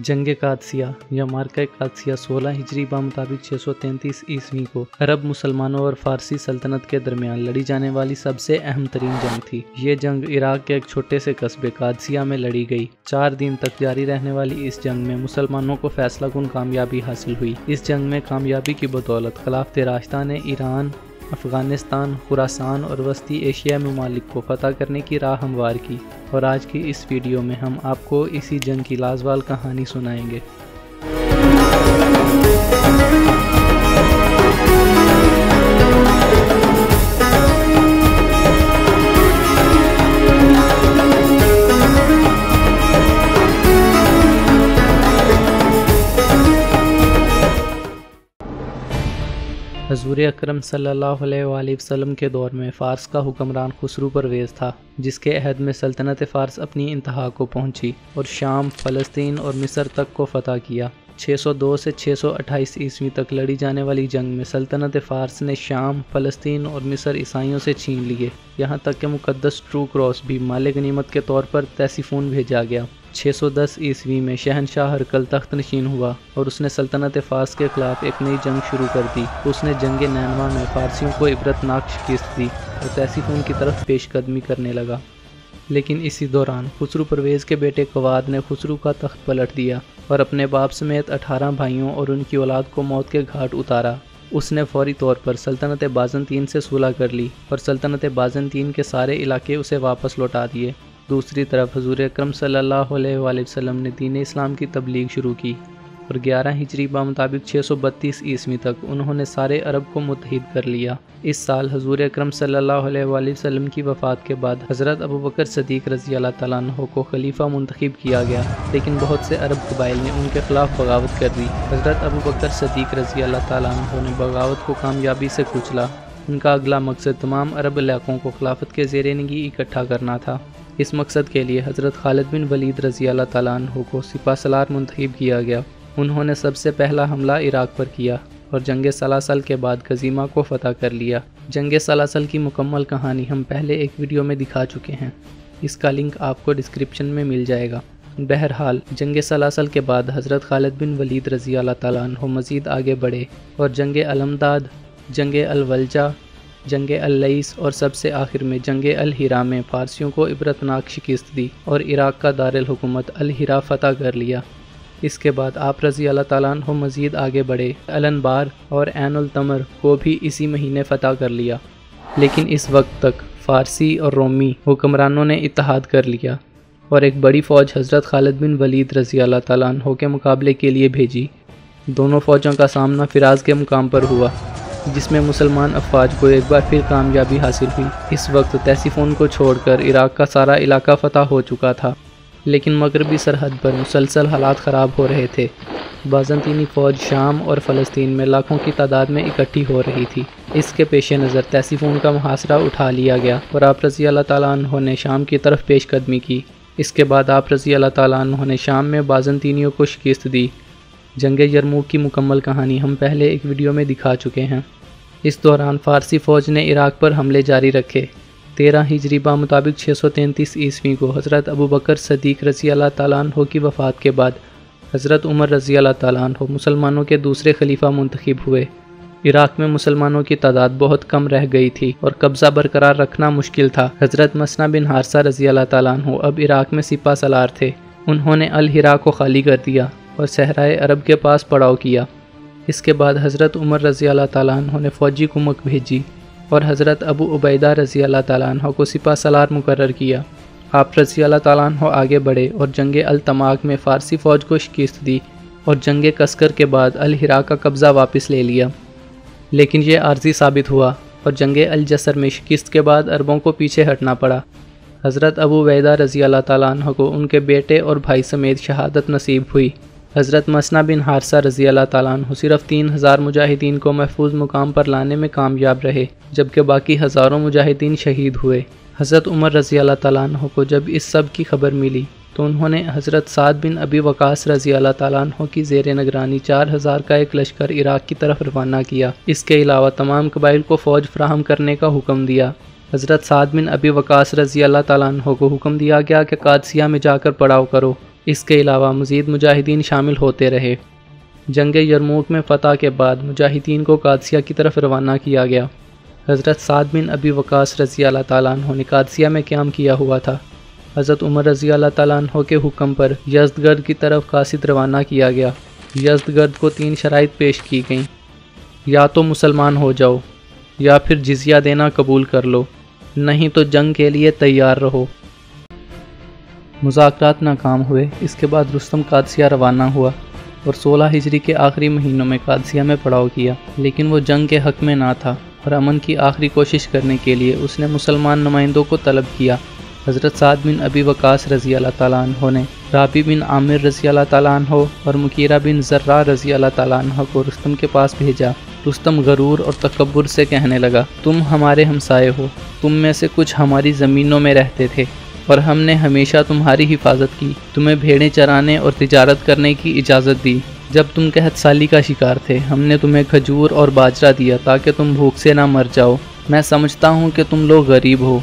जंग कादसिया या मार्का कादसिया 16 हिजरी बा मुताबिक 633 ईस्वी को अरब मुसलमानों और फारसी सल्तनत के दरमियान लड़ी जाने वाली सबसे अहम तरीन जंग थी। ये जंग इराक के एक छोटे से कस्बे कादसिया में लड़ी गई। चार दिन तक जारी रहने वाली इस जंग में मुसलमानों को फैसला कामयाबी हासिल हुई। इस जंग में कामयाबी की बदौलत खिलाफ राश्ता ने ईरान अफ़गानिस्तान, खुरासान और वस्ती एशिया ममालिक को फतह करने की राह हमवार की और आज की इस वीडियो में हम आपको इसी जंग की लाजवाल कहानी सुनाएँगे। हजूर अक्रम वसल्लम के दौर में फ़ारस का हुक्मरान खुसरू परवेज़ था, जिसके अहद में सल्तनत फ़ारस अपनी इंतहा को पहुँची और शाम, फ़लस्तीन और मिस्र तक को फतह किया। 602 से 628 ईस्वी तक लड़ी जाने वाली जंग में सल्तनत फ़ारस ने शाम, फ़लस्तीन और मिस्र ईसाइयों से छीन लिए। यहाँ तक कि मुकदस ट्रू क्रॉस भी माल गनीमत के तौर पर तैसीफून भेजा गया। 610 ईस्वी में शहनशाह हरकल तख्त नशीन हुआ और उसने सल्तनत फ़ारस के ख़िलाफ़ एक नई जंग शुरू कर दी। उसने जंग नैनवा में फ़ारसियों को इबरतनाक शिकस्त दी और तैसीफून की तरफ़ पेशकदमी करने लगा। लेकिन इसी दौरान खुसरू परवेज़ के बेटे कवाद ने खुसरू का तख्त पलट दिया और अपने बाप समेत अठारह भाइयों और उनकी औलाद को मौत के घाट उतारा। उसने फौरी तौर पर सल्तनत बाजनतीन से सुलह कर ली और सल्तनत बाजनतीन के सारे इलाके उसे वापस लौटा दिए। दूसरी तरफ़ हजूर अक्रम सल्लल्लाहु ने दीन इस्लाम की तबलीग शुरू की और 11 हिजरी बा मुताबिक 632 ईस्वी तक उन्होंने सारे अरब को मुतहद कर लिया। इस साल हजूर अक्रम सल्लल्लाहु की वफ़ात के बाद हज़रत अबू बकर सदीक रज़ी अल्लाह तु को खलीफा मुंतखब किया गया, लेकिन बहुत से अरब कबाइल ने उनके खिलाफ बगावत कर दी। हज़रत अबू बकर सदीक रज़ी अल्लाह तु ने बगावत को कामयाबी से कुचला। उनका अगला मकसद तमाम अरब इलाकों को खिलाफत के जेर नगी इकट्ठा करना था। इस मकसद के लिए हज़रत खालिद बिन वलीद रज़ी अल्लाह को सिपा सलार मुंतखब किया गया। उन्होंने सबसे पहला हमला इराक पर किया और जंग सलासल के बाद गजीमा को फतह कर लिया। जंग सलासल की मुकम्मल कहानी हम पहले एक वीडियो में दिखा चुके हैं। इसका लिंक आपको डिस्क्रिप्शन में मिल जाएगा। बहरहाल, जंग सलासल के बाद हज़रत खालिद बिन वलीद रज़ी अल्लाह मज़ीद आगे बढ़े और जंग अलमदाद, जंग अलवलजा जंग अलईस और सबसे आखिर में जंग अलहिरा में फ़ारसियों को इबरतनाक शिकस्त दी और इराक़ का दारकूमत अलहिरा फ़तह कर लिया। इसके बाद आप रज़ी अल्लाह तु मज़ीद आगे बढ़े। अलनबार और एनतमर को भी इसी महीने फ़तह कर लिया। लेकिन इस वक्त तक फ़ारसी और रोमी हुक्मरानों ने इतिहाद कर लिया और एक बड़ी फ़ौज हज़रत खालिद बिन वलीद रज़ी अल्लाह तु के मुकाबले के लिए भेजी। दोनों फ़ौजों का सामना फिराज के मुकाम पर हुआ। जिसमें मुसलमान अफवाज को एक बार फिर कामयाबी हासिल हुई। इस वक्त तैसीफोन को छोड़कर इराक का सारा इलाका फतह हो चुका था, लेकिन मगरबी सरहद पर मुसलसल हालात ख़राब हो रहे थे। बाजंतीनी फ़ौज शाम और फ़लस्तीन में लाखों की तादाद में इकट्ठी हो रही थी। इसके पेश नज़र तैसीफोन का मुहासरा उठा लिया गया और आप रज़ी अल्लाह ने शाम की तरफ़ पेशकदमी की। इसके बाद आप रज़ी अल्लाह ने शाम में बाजंतीनियों को शिकस्त दी। जंग यरमूक की मुकम्मल कहानी हम पहले एक वीडियो में दिखा चुके हैं। इस दौरान फ़ारसी फ़ौज ने इराक़ पर हमले जारी रखे। तेरह हिजरी मुताबिक छः सौ तैंतीस ईस्वी को हज़रत अबू बकर सदीक रज़ी अल्लाह तु की वफ़ात के बाद हज़रत उमर रज़ी अल्लाह तु मुसलमानों के दूसरे खलीफा मुंतखब हुए। इराक़ में मुसलमानों की तादाद बहुत कम रह गई थी और कब्ज़ा बरकरार रखना मुश्किल था। हज़रत मसना बिन हारसा रज़ी अल्लाह तु अब इराक़ में सिपा सलार थे। उन्होंने अल हिरा को खाली कर दिया। और सहराए अरब के पास पड़ाव किया। इसके बाद हज़रत उमर रज़ी अल्लाह ने फ़ौजी कुमक भेजी और हज़रत अबू उबैदा रज़ी अल्लाह तु को सिपा सलार मुकर किया। आप रज़ी अल्लाह तु आगे बढ़े और जंग अलतमाक में फ़ारसी फ़ौज को शिकस्त दी और जंग कसकर के बाद अल हिरा का कब्ज़ा वापस ले लिया। लेकिन यह आर्जी साबित हुआ और जंग अलजसर में शिकस्त के बाद अरबों को पीछे हटना पड़ा। हज़रत अबू वैदा रज़ी अल्लाह तु को उनके बेटे और भाई समेत शहादत नसीब हुई। हज़रत मसना बिन हारसा रज़ी अल्लाह तु सिर्फ़ तीन हज़ार मुजाहिदीन को महफूज मुकाम पर लाने में कामयाब रहे, जबकि बाकी हज़ारों मुजाहिदीन शहीद हुए। हज़रत उमर रज़ी अल्लाह को जब इस सब की खबर मिली तो उन्होंने हज़रत साद बिन अबी वकास रज़ी अल्लाह तु की जेर निगरानी चार हज़ार का एक लश्कर इराक़ की तरफ़ रवाना किया। इसके अलावा तमाम कबाइल को फ़ौज फ्राहम करने का हुक्म दिया। हज़रत साद बिन अबी वकास रज़ी अल्लाह तु को हुक्म दिया गया कि कादसिया में जाकर पड़ाव करो। इसके अलावा मज़ीद मुजाहिदीन शामिल होते रहे। जंग यरमूक में फ़तह के बाद मुजाहिदीन को कादसिया की तरफ़ रवाना किया गया। हज़रत साद बिन अबी वकास रज़ी अल्लाह तु ने कादसिया में क्याम किया हुआ था। हज़रत उमर रज़ी अल्लाह तु के हुक्म पर यजदगर्द की तरफ़ कासिद रवाना किया गया। यजदगर्द को तीन शराइ पेश की गईं। या तो मुसलमान हो जाओ, या फिर जिजिया देना कबूल कर लो। नहीं तो जंग के लिए तैयार रहो। मुजाकरात नाकाम हुए। इसके बाद रुस्तम कादसिया रवाना हुआ और 16 हिजरी के आखिरी महीनों में कादसिया में पड़ाव किया। लेकिन वो जंग के हक में ना था और अमन की आखिरी कोशिश करने के लिए उसने मुसलमान नुमाइंदों को तलब किया। हज़रत साद बिन अबी वकास रज़ी अल्लाह तहो ने, राबी बिन आमिर रज़ी अल्लाह तहो और मुकीरा बिन ज़र्रा रज़ी अल्लाह तहो को रुस्तम के पास भेजा। रुस्तम गरूर और तकबर से कहने लगा, तुम हमारे हमसाए हो। तुम में से कुछ हमारी ज़मीनों में रहते थे। और हमने हमेशा तुम्हारी हिफाजत की, तुम्हें भेड़ें चराने और तिजारत करने की इजाज़त दी। जब तुम कहत साली का शिकार थे, हमने तुम्हें खजूर और बाजरा दिया ताकि तुम भूख से ना मर जाओ। मैं समझता हूँ कि तुम लोग गरीब हो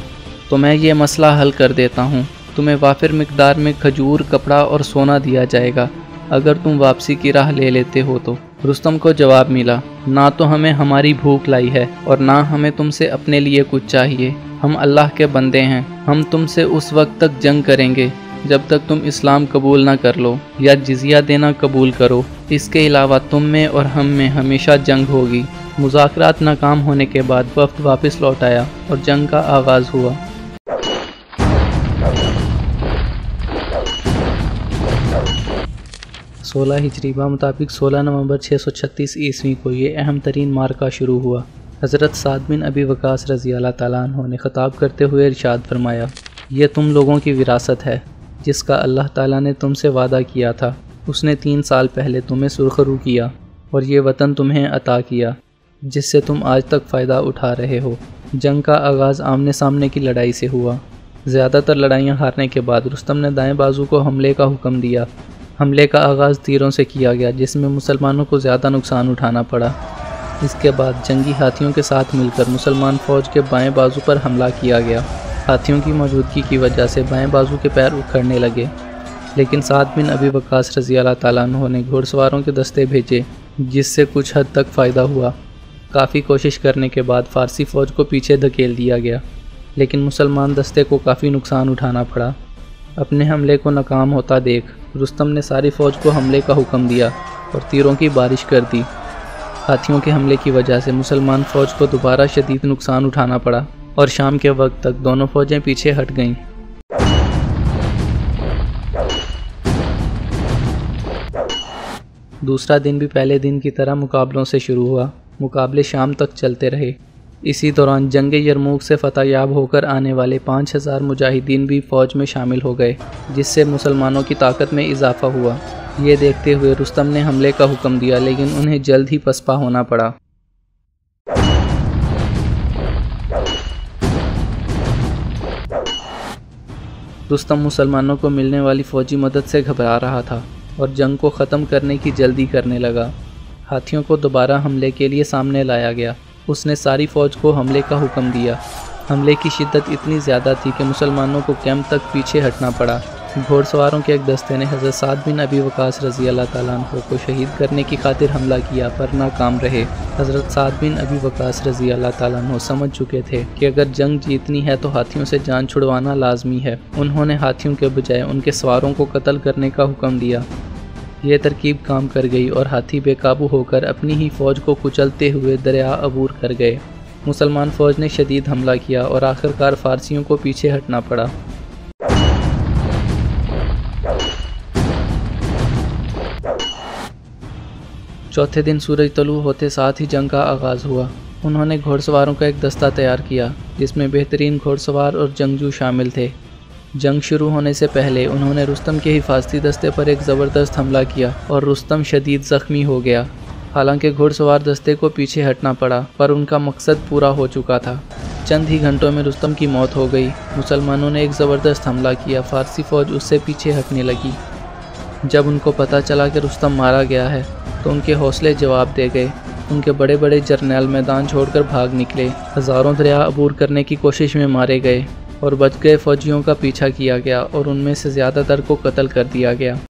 तो मैं ये मसला हल कर देता हूँ। तुम्हें वाफिर मकदार में खजूर, कपड़ा और सोना दिया जाएगा। अगर तुम वापसी की राह ले लेते हो तो। रुस्तम को जवाब मिला, ना तो हमें हमारी भूख लाई है और ना हमें तुमसे अपने लिए कुछ चाहिए। हम अल्लाह के बंदे हैं। हम तुमसे उस वक्त तक जंग करेंगे, जब तक तुम इस्लाम कबूल ना कर लो या जिजिया देना कबूल करो। इसके अलावा तुम में और हम में हमेशा जंग होगी। मुजाकरात नाकाम होने के बाद वफ्त वापस लौट आया और जंग का आगाज़ हुआ। सोलह हिजरी मुताबिक 16 नवंबर 636 ईस्वी को ये अहम तरीन मार्का शुरू हुआ। हज़रत साद बिन अबी वकास रज़ी अल्लाह तु ने ख़ताब करते हुए इरशाद फरमाया, ये तुम लोगों की विरासत है, जिसका अल्लाह ताला ने तुमसे वादा किया था। उसने तीन साल पहले तुम्हें सुरखरू किया और ये वतन तुम्हें अता किया, जिससे तुम आज तक फ़ायदा उठा रहे हो। जंग का आगाज़ आमने सामने की लड़ाई से हुआ। ज़्यादातर लड़ाइयाँ हारने के बाद रुस्तम ने दाएँ बाजू को हमले का हुक्म दिया। हमले का आगाज़ तीरों से किया गया, जिसमें मुसलमानों को ज़्यादा नुकसान उठाना पड़ा। इसके बाद जंगी हाथियों के साथ मिलकर मुसलमान फ़ौज के बाएँ बाजू पर हमला किया गया। हाथियों की मौजूदगी की वजह से बाएँ बाजू के पैर उखड़ने लगे, लेकिन सात बिन अभी वकास रज़ी अल्लाह ने घुड़सवारों के दस्ते भेजे, जिससे कुछ हद तक फ़ायदा हुआ। काफ़ी कोशिश करने के बाद फ़ारसी फ़ौज को पीछे धकेल दिया गया, लेकिन मुसलमान दस्ते को काफ़ी नुकसान उठाना पड़ा। अपने हमले को नाकाम होता देख रुस्तम ने सारी फ़ौज को हमले का हुक्म दिया और तीरों की बारिश कर दी। हाथियों के हमले की वजह से मुसलमान फ़ौज को दोबारा शदीद नुकसान उठाना पड़ा और शाम के वक्त तक दोनों फ़ौजें पीछे हट गईं। दूसरा दिन भी पहले दिन की तरह मुकाबलों से शुरू हुआ। मुकाबले शाम तक चलते रहे। इसी दौरान जंग यरमूक से फतेहयाब होकर आने वाले पाँच हज़ार मुजाहिदीन भी फ़ौज में शामिल हो गए, जिससे मुसलमानों की ताकत में इजाफ़ा हुआ। ये देखते हुए रुस्तम ने हमले का हुक्म दिया, लेकिन उन्हें जल्द ही पसपा होना पड़ा। रुस्तम मुसलमानों को मिलने वाली फ़ौजी मदद से घबरा रहा था और जंग को ख़त्म करने की जल्दी करने लगा। हाथियों को दोबारा हमले के लिए सामने लाया गया। उसने सारी फ़ौज को हमले का हुक्म दिया। हमले की शिद्दत इतनी ज़्यादा थी कि मुसलमानों को कैंप तक पीछे हटना पड़ा। घोड़सवारों के एक दस्ते ने हज़रत साद बिन अबी वकास रज़ी अल्लाह तु को शहीद करने की खातिर हमला किया, पर नाकाम रहे। हज़रत साद बिन अबी वकास रज़ी अल्लाह तु समझ चुके थे कि अगर जंग जीतनी है तो हाथियों से जान छुड़वाना लाजमी है। उन्होंने हाथियों के बजाय उनके सवारों को कत्ल करने का हुक्म दिया। ये तरकीब काम कर गई और हाथी बेकाबू होकर अपनी ही फ़ौज को कुचलते हुए दरिया अबूर कर गए। मुसलमान फ़ौज ने शदीद हमला किया और आखिरकार फ़ारसियों को पीछे हटना पड़ा। चौथे दिन सूरज तलु होते साथ ही जंग का आगाज़ हुआ। उन्होंने घोड़सवारों का एक दस्ता तैयार किया, जिसमें बेहतरीन घोड़सवार और जंगजू शामिल थे। जंग शुरू होने से पहले उन्होंने रुस्तम के हिफाजती दस्ते पर एक ज़बरदस्त हमला किया और रुस्तम शदीद ज़ख्मी हो गया। हालाँकि घुड़सवार दस्ते को पीछे हटना पड़ा, पर उनका मकसद पूरा हो चुका था। चंद ही घंटों में रुस्तम की मौत हो गई। मुसलमानों ने एक ज़बरदस्त हमला किया, फ़ारसी फ़ौज उससे पीछे हटने लगी। जब उनको पता चला कि रुस्तम मारा गया है तो उनके हौसले जवाब दे गए। उनके बड़े बड़े जर्नैल मैदान छोड़कर भाग निकले। हज़ारों दरिया अबूर करने की कोशिश में मारे गए। और बच गए फौजियों का पीछा किया गया और उनमें से ज़्यादातर को कत्ल कर दिया गया।